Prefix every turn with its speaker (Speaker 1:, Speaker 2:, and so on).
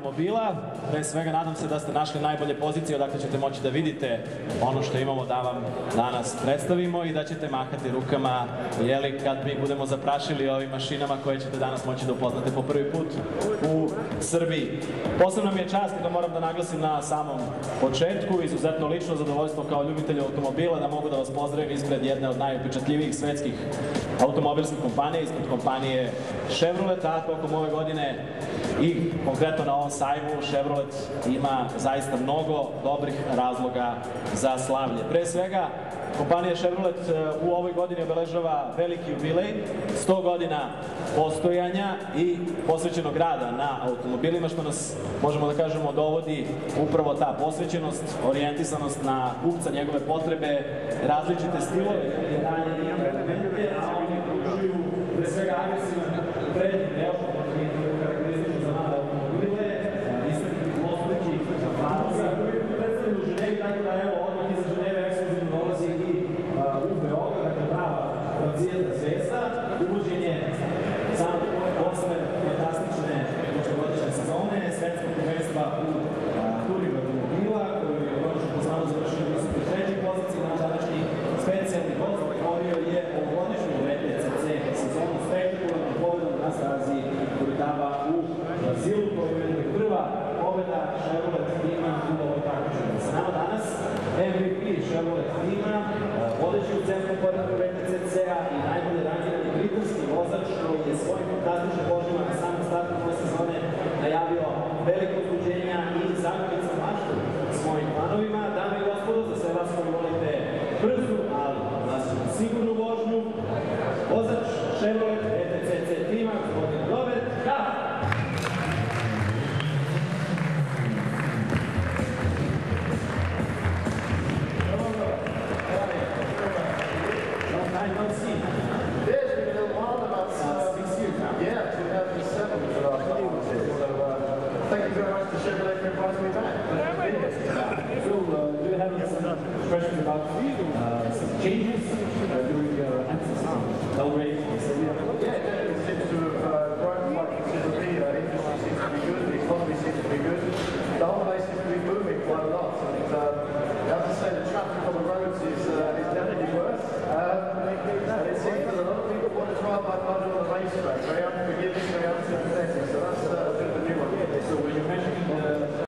Speaker 1: automobila. Pre svega nadam se da ste našli najbolje pozicije odakle ćete moći da vidite ono što imamo da vam danas predstavimo i da ćete mahati rukama jeli, kad mi budemo zaprašili ovim mašinama koje ćete danas moći da upoznate po prvi put u Srbiji. Posebno mi je čast i da moram da naglasim na samom početku, izuzetno lično zadovoljstvo kao ljubitelj automobila da mogu da vas pozdravim ispred jedne od najupečatljivijih svetskih automobilskih kompanija, ispred kompanije Chevrolet, a tokom ove godine i konkretno na ovom sajmu Chevrolet ima zaista mnogo dobrih razloga za slavlje. Pre svega, kompanija Chevrolet e, u ovoj godini obeležava veliki jubilej, 100 godina postojanja i posvećenog rada na automobilima, što nas, možemo da kažemo, dovodi upravo ta posvećenost, orijentisanost na kupca, njegove potrebe, različite stilove, Chevrolet tima, vodeći u centru porednog VTCC-a i najbolje rangirani britanski vozač koji je svojim fantastičnim vožnjama na samom startu ove sezone najavio veliko uzbuđenja i zagovica maštu svojim fanovima. Dame i gospodo, za sve vas koji volite brzu,
Speaker 2: thank you very much to Chevrolet for inviting me back.
Speaker 1: So, uh, do you have some questions about uh, some changes uh, during your ancestry? Serbia?
Speaker 2: Yeah,